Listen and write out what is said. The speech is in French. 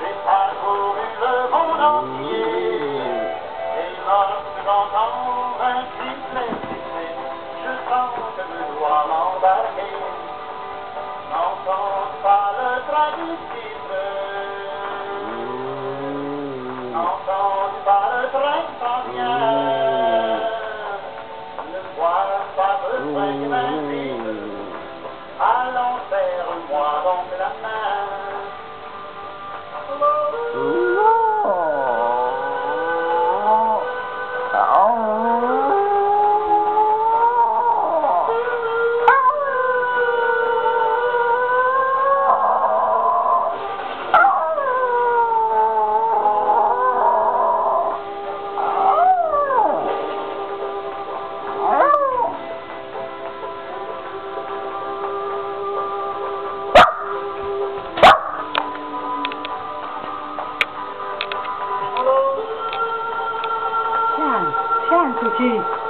J'ai parcouru le monde entier, et lorsque j'entends un sifflet, je sens que je dois m'embarquer. N'entends pas le train du n'entends pas le train s'en vient, ne vois pas besoin de m'inviter, allons faire moi dans Cheese.